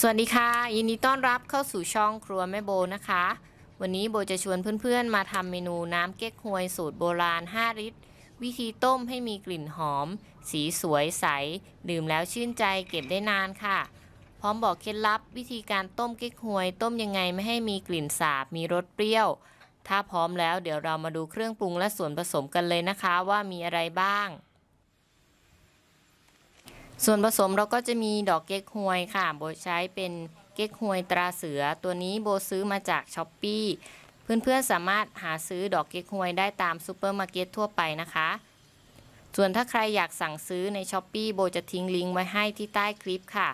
สวัสดีค่ะ ยินดีต้อนรับเข้าสู่ช่องครัวแม่โบนะคะ วันนี้โบจะชวนเพื่อนๆ มาทำเมนูน้ำเก๊กฮวยสูตรโบราณ 5 ลิตร วิธีต้มให้มีกลิ่นหอม สีสวยใส ดื่มแล้วชื่นใจเก็บได้นานค่ะ พร้อมบอกเคล็ดลับวิธีการต้มเก๊กฮวย ต้มยังไงไม่ให้มีกลิ่นสาบ มีรสเปรี้ยว ถ้าพร้อมแล้วเดี๋ยวเรามาดูเครื่องปรุงและส่วนผสมกันเลยนะคะว่ามีอะไรบ้าง ส่วนผสมเราก็จะมีดอกเก๊กฮวยค่ะ โบใช้เป็นเก๊กฮวยตราเสือ ตัวนี้โบซื้อมาจาก Shopee เพื่อนๆสามารถหาซื้อดอกเก๊กฮวยได้ตามซูเปอร์มาร์เก็ตทั่วไปนะคะ ส่วนถ้าใครอยากสั่งซื้อใน Shopee โบจะทิ้งลิงก์ไว้ให้ที่ใต้คลิปค่ะ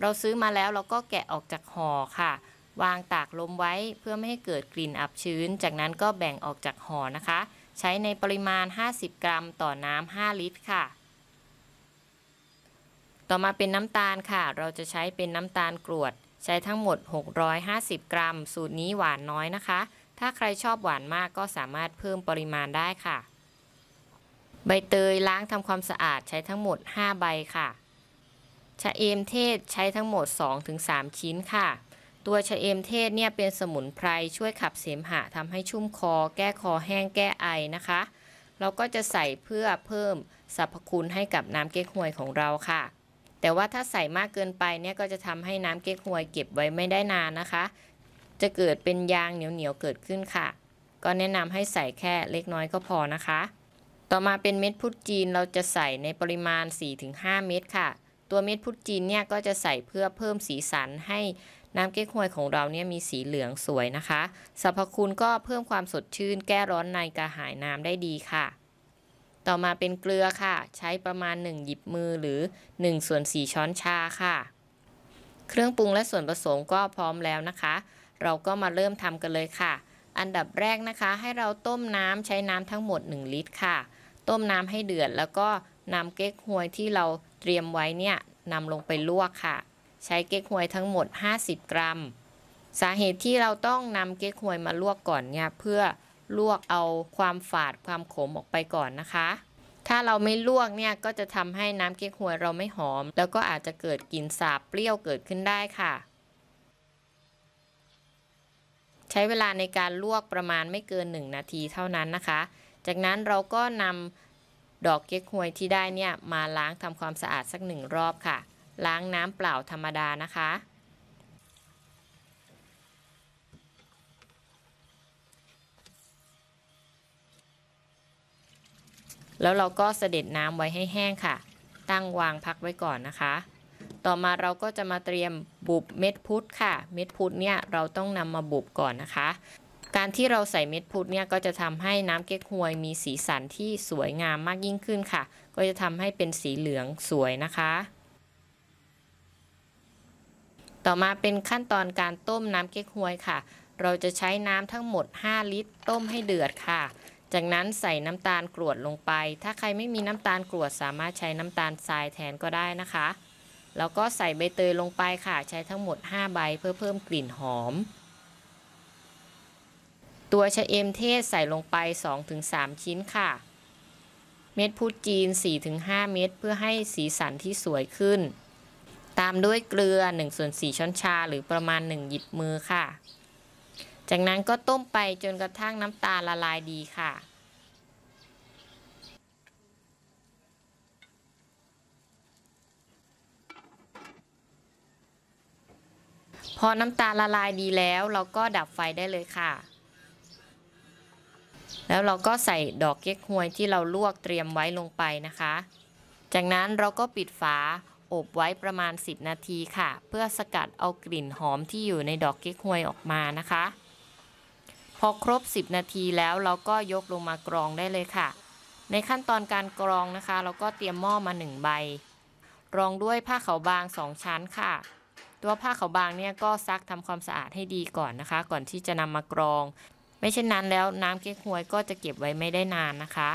เราซื้อมาแล้วเราก็แกะออกจากห่อค่ะ วางตากลมไว้เพื่อไม่ให้เกิดกลิ่นอับชื้น จากนั้นก็แบ่งออกจากห่อนะคะ ใช้ในปริมาณ 50 กรัมต่อน้ำ5 ลิตรค่ะ ต่อมาเป็นน้ำตาลค่ะ เราจะใช้เป็นน้ำตาลกรวด ใช้ทั้งหมด 650 กรัม สูตรนี้หวานน้อยนะคะ ถ้าใครชอบหวานมากก็สามารถเพิ่มปริมาณได้ค่ะ ใบเตยล้างทำความสะอาดใช้ทั้งหมด 5 ใบค่ะ ชะเอมเทศใช้ทั้งหมด 2-3 ชิ้นค่ะ ตัวชะเอมเทศเนี่ยเป็นสมุนไพรช่วยขับเสมหะทำให้ชุ่มคอ แก้คอแห้งแก้ไอนะคะเราก็จะใส่เพื่อเพิ่มสรรพคุณให้กับน้ำเก๊กฮวยของเราค่ะ แต่ว่าถ้าใส่มากเกินไปเนี่ยก็จะทำให้น้ำเก๊กฮวยเก็บไว้ไม่ได้นานนะคะ จะเกิดเป็นยางเหนียวๆเกิดขึ้นค่ะ ก็แนะนำให้ใส่แค่เล็กน้อยก็พอนะคะ ต่อมาเป็นเม็ดพุทจีนเราจะใส่ในปริมาณ 4-5 เม็ดค่ะ ตัวเม็ดพุทจีนเนี่ยก็จะใส่เพื่อเพิ่มสีสันให้น้ำเก๊กฮวยของเราเนี่ยมีสีเหลืองสวยนะคะสรรพคุณก็เพิ่มความสดชื่น แก้ร้อนในกระหายน้ำได้ดีค่ะ ต่อมาเป็นเกลือค่ะ ใช้ประมาณ 1 หยิบมือหรือ1ส่วน4ช้อนชาค่ะ เครื่องปรุงและส่วนผสมก็พร้อมแล้วนะคะ เราก็มาเริ่มทำกันเลยค่ะ อันดับแรกนะคะ ให้เราต้มน้ำใช้น้ำทั้งหมด 1 ลิตรค่ะ ต้มน้ำให้เดือดแล้วก็นำเก๊กฮวยที่เราเตรียมไว้เนี่ยนำลงไปลวกค่ะ ใช้เก๊กฮวยทั้งหมด 50 กรัม สาเหตุที่เราต้องนำเก๊กฮวยมาลวกก่อนเนี่ยเพื่อ ลวกเอาความฝาดความขมออกไปก่อนนะคะ ถ้าเราไม่ลวกเนี่ยก็จะทำให้น้ำเก๊กฮวยเราไม่หอม แล้วก็อาจจะเกิดกลิ่นสาบเปรี้ยวเกิดขึ้นได้ค่ะ ใช้เวลาในการลวกประมาณไม่เกิน 1 นาทีเท่านั้นนะคะ จากนั้นเราก็นำดอกเก๊กฮวยที่ได้เนี่ยมาล้างทำความสะอาดสักหนึ่งรอบค่ะ ล้างน้ำเปล่าธรรมดานะคะ แล้วเราก็เสด็จน้ำไว้ให้แห้งค่ะ ตั้งวางพักไว้ก่อนนะคะ ต่อมาเราก็จะมาเตรียมบุบเม็ดพุทธค่ะ เม็ดพุทธเนี่ยเราต้องนำมาบุบก่อนนะคะ การที่เราใส่เม็ดพุทธเนี่ยก็จะทำให้น้ำเก๊กฮวยมีสีสันที่สวยงามมากยิ่งขึ้นค่ะ ก็จะทำให้เป็นสีเหลืองสวยนะคะต่อมาเป็นขั้นตอนการต้มน้ำเก๊กฮวยค่ะ เราจะใช้น้ำทั้งหมด 5 ลิตร ต้มให้เดือดค่ะ จากนั้นใส่น้ำตาลกรวดลงไป ถ้าใครไม่มีน้ำตาลกรวดสามารถใช้น้ำตาลทรายแทนก็ได้นะคะ แล้วก็ใส่ใบเตยลงไปค่ะ ใช้ทั้งหมด 5 ใบเพื่อเพิ่มกลิ่นหอม ตัวชะเอมเทศใส่ลงไป 2-3 ชิ้นค่ะ เม็ดพุทจีน 4-5 เม็ดเพื่อให้สีสันที่สวยขึ้น ตามด้วยเกลือ1ส่วน4ช้อนชาหรือประมาณ 1 หยิบมือค่ะ จากนั้นก็ต้มไปจนกระทั่งน้ำตาลละลายดีค่ะ พอน้ำตาลละลายดีแล้วเราก็ดับไฟได้เลยค่ะ แล้วเราก็ใส่ดอกเก๊กฮวยที่เราลวกเตรียมไว้ลงไปนะคะ จากนั้นเราก็ปิดฝาอบไว้ประมาณ 10 นาทีค่ะ เพื่อสกัดเอากลิ่นหอมที่อยู่ในดอกเก๊กฮวยออกมานะคะ อครบ 10 นาทีแล้วเราก็ยกลงมากรองได้เลยค่ะ ในขั้นตอนการกรองนะคะ เราก็เตรียมหม้อมา 1 ใบ รองด้วยผ้าขาวบาง 2 ชั้นค่ะ ตัวผ้าขาวบางเนี่ยก็ซักทำความสะอาดให้ดีก่อนนะคะ ก่อนที่จะนำมากรอง ไม่เช่นนั้นแล้วน้ำเก๊กฮวยก็จะเก็บไว้ไม่ได้นานนะคะ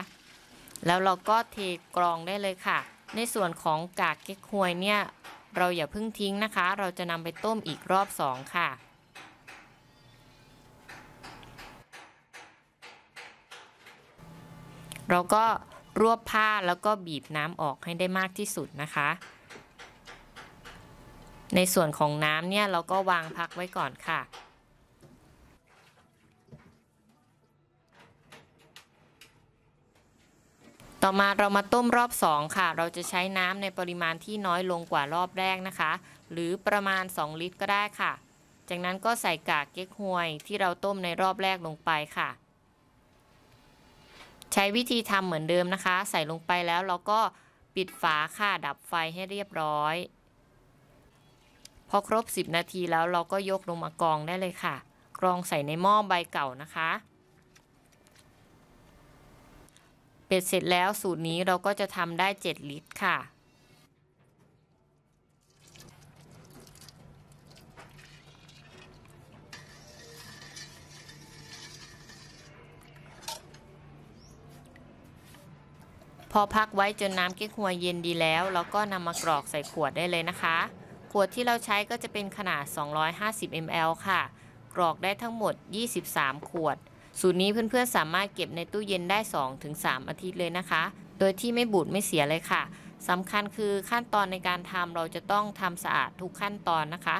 แล้วเราก็เทกรองได้เลยค่ะ ในส่วนของกากเก๊กฮวยเนี่ยเราอย่าเพิ่งทิ้งนะคะ เราจะนำไปต้มอีกรอบ 2 ค่ะ เราก็รวบผ้าแล้วก็บีบน้ำออกให้ได้มากที่สุดนะคะ ในส่วนของน้ำเนี่ยเราก็วางพักไว้ก่อนค่ะต่อมาเรามาต้มรอบ 2 ค่ะ เราจะใช้น้ำในปริมาณที่น้อยลงกว่ารอบแรกนะคะ หรือประมาณ 2 ลิตรก็ได้ค่ะ จากนั้นก็ใส่กากเก๊กฮวยที่เราต้มในรอบแรกลงไปค่ะ ใช้วิธีทำเหมือนเดิมนะคะ ใส่ลงไปแล้วเราก็ปิดฝาค่ะดับไฟให้เรียบร้อย พอครบ 10 นาทีแล้วเราก็ยกลงมากรองได้เลยค่ะ กรองใส่ในหม้อใบเก่านะคะเป็ดเสร็จแล้วสูตรนี้เราก็จะทำได้ 7 ลิตรค่ะ พอพักไว้จนน้ำเก๊กฮวยเย็นดีแล้วเราก็นำมากรอกใส่ขวดได้เลยนะคะ ขวดที่เราใช้ก็จะเป็นขนาด 250 ml ค่ะ กรอกได้ทั้งหมด 23 ขวด สูตรนี้เพื่อนๆสามารถเก็บในตู้เย็นได้ 2-3 อาทิตย์เลยนะคะ โดยที่ไม่บูดไม่เสียเลยค่ะสำคัญคือขั้นตอนในการทำเราจะต้องทำสะอาดทุกขั้นตอนนะคะ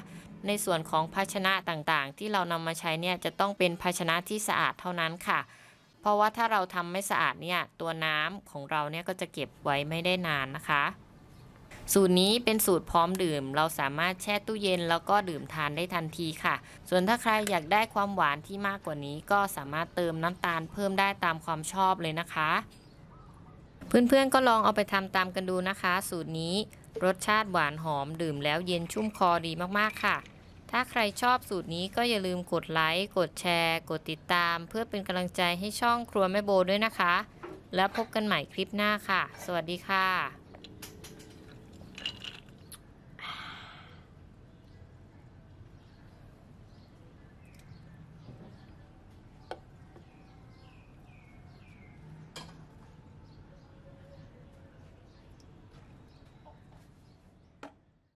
ในส่วนของภาชนะต่างๆ ที่เรานำมาใช้เนี่ยจะต้องเป็นภาชนะที่สะอาดเท่านั้นค่ะ เพราะว่าถ้าเราทำไม่สะอาดเนี่ยตัวน้ำของเราเนี่ยก็จะเก็บไว้ไม่ได้นานนะคะ สูตรนี้เป็นสูตรพร้อมดื่ม เราสามารถแช่ตู้เย็นแล้วก็ดื่มทานได้ทันทีค่ะ ส่วนถ้าใครอยากได้ความหวานที่มากกว่านี้ ก็สามารถเติมน้ำตาลเพิ่มได้ตามความชอบเลยนะคะ เพื่อนๆก็ลองเอาไปทำตามกันดูนะคะ สูตรนี้รสชาติหวานหอมดื่มแล้วเย็นชุ่มคอดีมากๆค่ะ ถ้าใครชอบสูตรนี้ก็อย่าลืมกดไลค์ กดแชร์ กดติดตาม เพื่อเป็นกำลังใจให้ช่องครัวแม่โบด้วยนะคะ แล้วพบกันใหม่คลิปหน้าค่ะ สวัสดีค่ะ